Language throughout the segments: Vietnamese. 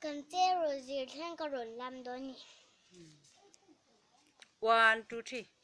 cần chế Kante rosir than karon lam doni. One, two, three.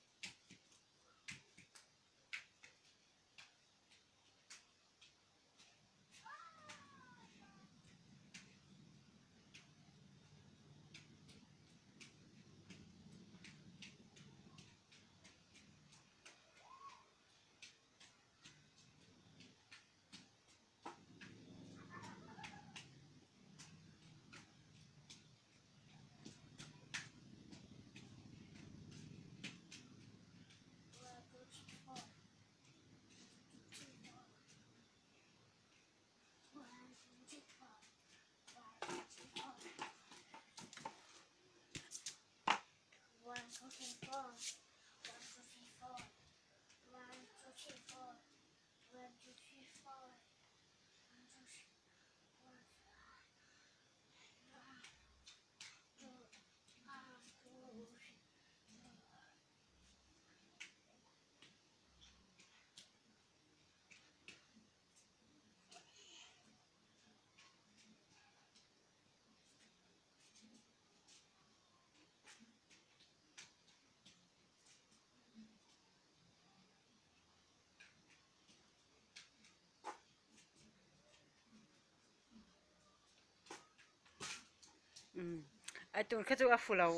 哎，都可多服付了